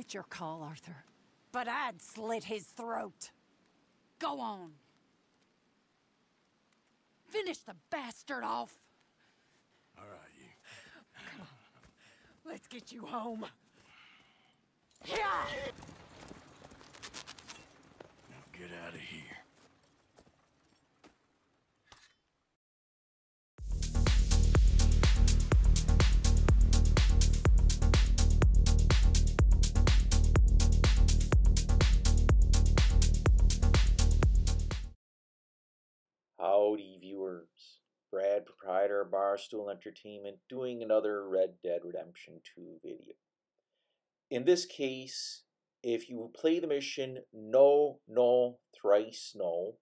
It's your call, Arthur. But I'd slit his throat. Go on. Finish the bastard off. All right, you. Come on. Let's get you home. Yeah! Now get out of here. Brad, proprietor of Barstool Entertainment, doing another Red Dead Redemption 2 video. In this case, if you play the mission No, No, Thrice No,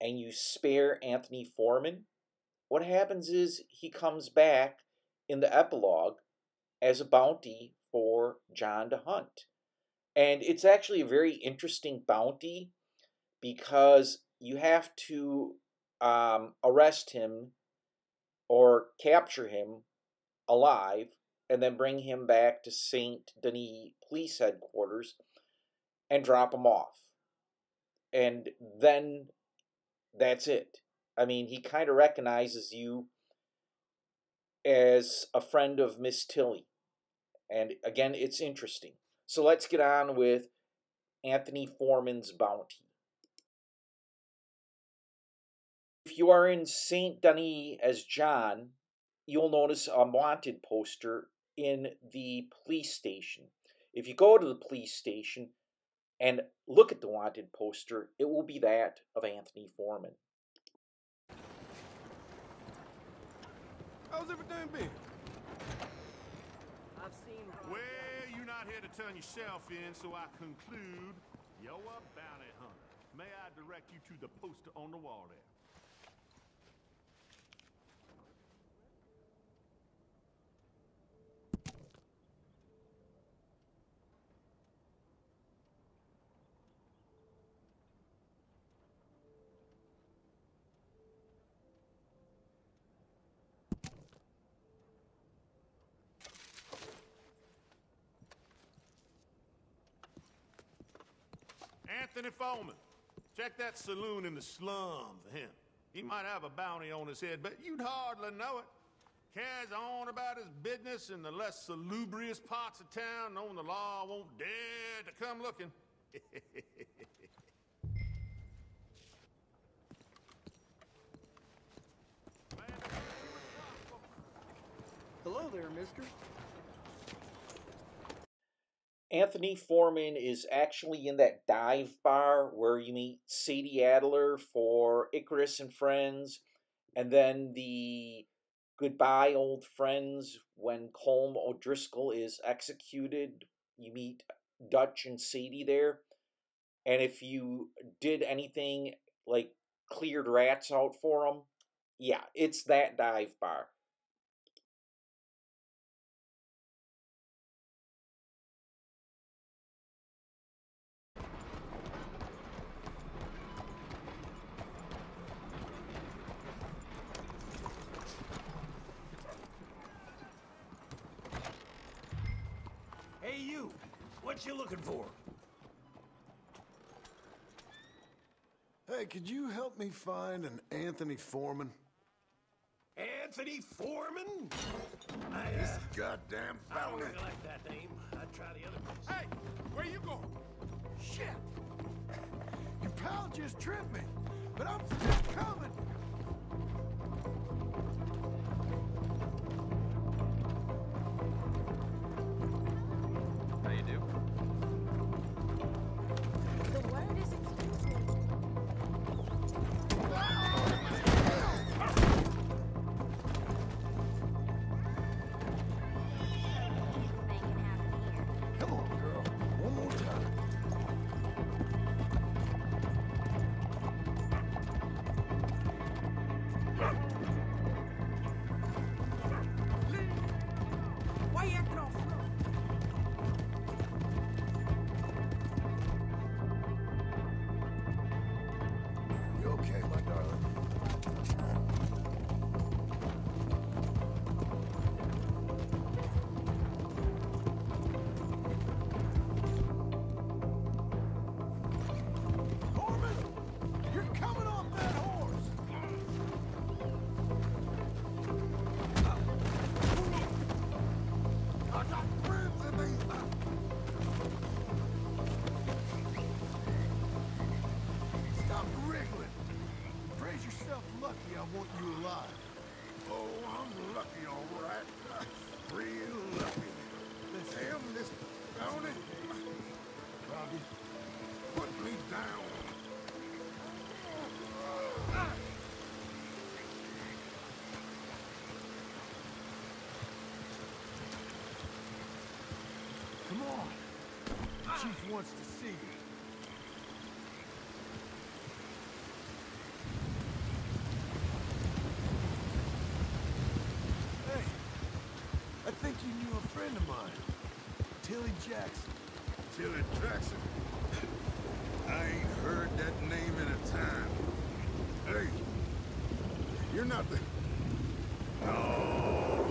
and you spare Anthony Foreman, what happens is he comes back in the epilogue as a bounty for John to hunt. And it's actually a very interesting bounty because you have to um, arrest him or capture him alive and then bring him back to St. Denis Police Headquarters and drop him off. And then that's it. I mean, he kind of recognizes you as a friend of Miss Tilly. And again, it's interesting. So let's get on with Anthony Foreman's bounty. You are in St. Denis as John, you'll notice a wanted poster in the police station. If you go to the police station and look at the wanted poster, it will be that of Anthony Foreman. How's everything been? I've seen. Well, you're not here to turn yourself in, so I conclude you're a bounty hunter. May I direct you to the poster on the wall there? Anthony Foreman. Check that saloon in the slum for him. He might have a bounty on his head, but you'd hardly know it. Carries on about his business in the less salubrious parts of town, knowing the law won't dare to come looking. Hello there, mister. Anthony Foreman is actually in that dive bar where you meet Sadie Adler for Icarus and Friends, and then the Goodbye Old Friends when Colm O'Driscoll is executed. You meet Dutch and Sadie there. And if you did anything like cleared rats out for them, yeah, it's that dive bar. What you looking for? Hey, could you help me find an Anthony Foreman? Anthony Foreman? I, This uh, goddamn I don't bounty. really like that name. I'd try the other place. hey, where you going? Shit! Your pal just tripped me, but I'm still coming. Chief wants to see you. Hey, I think you knew a friend of mine, Tilly Jackson. Tilly Jackson. I ain't heard that name in a time. Hey, you're not the... No,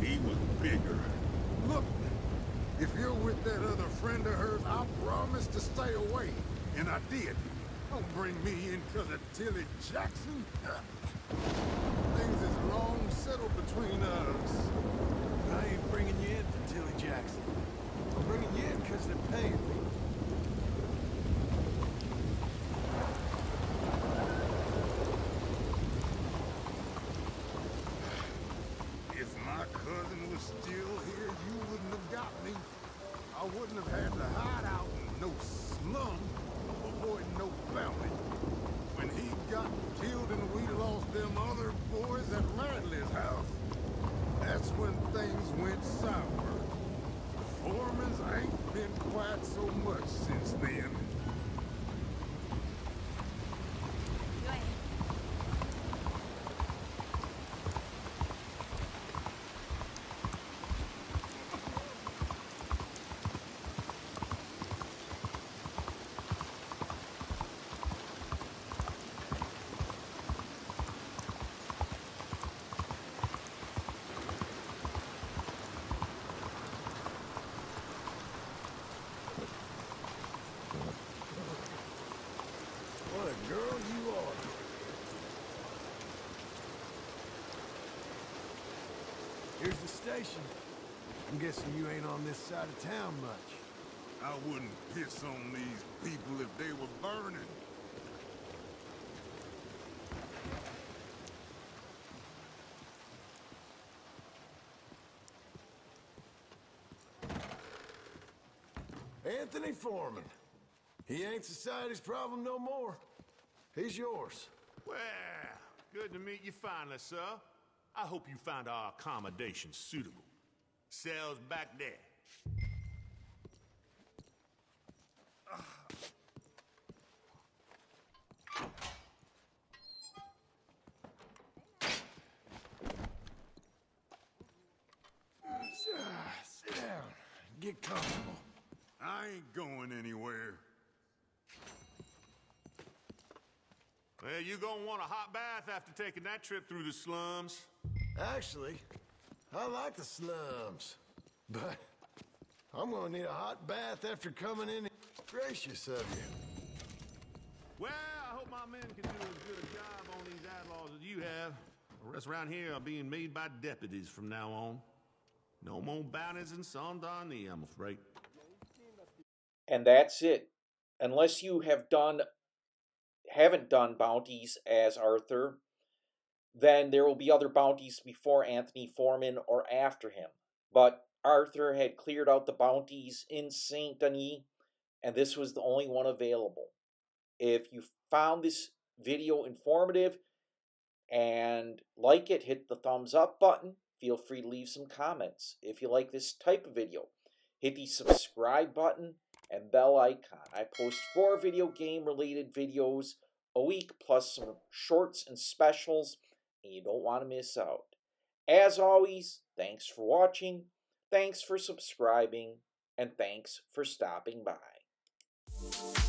he was bigger. Look, if you're with that other friend of hers, I promised to stay away, and I did. Don't bring me in because of Tilly Jackson. Things is long settled between us. I ain't bringing you in for Tilly Jackson. I'm bringing you in because they're paying me. If my cousin was still here, you wouldn't have got me. I wouldn't have had to hide out in no slum, avoiding no bounty. When he got killed and we lost them other boys at Radley's house, that's when things went sour. The Foremans ain't been quite so much since then. Go ahead. What a girl you are. Here's the station. I'm guessing you ain't on this side of town much. I wouldn't piss on these people if they were burning. Anthony Foreman. He ain't society's problem no more. He's yours. Well, good to meet you finally, sir. I hope you find our accommodation suitable. Cells back there. Ah, Sit down. Get comfortable. I ain't going anywhere. Well, you gonna want a hot bath after taking that trip through the slums. Actually, I like the slums. But I'm gonna need a hot bath after coming in. Gracious of you. Well, I hope my men can do as good a job on these outlaws as you have. The rest around here are being made by deputies from now on. No more bounties in Saint Denis, I'm afraid. and that's it. Unless you have done haven't done bounties as Arthur, then there will be other bounties before Anthony Foreman or after him. But Arthur had cleared out the bounties in Saint Denis, and this was the only one available. If you found this video informative and like it, hit the thumbs up button. Feel free to leave some comments. If you like this type of video, hit the subscribe button and bell icon. I post four video game related videos a week plus some shorts and specials, and you don't want to miss out. As always, thanks for watching, thanks for subscribing, and thanks for stopping by.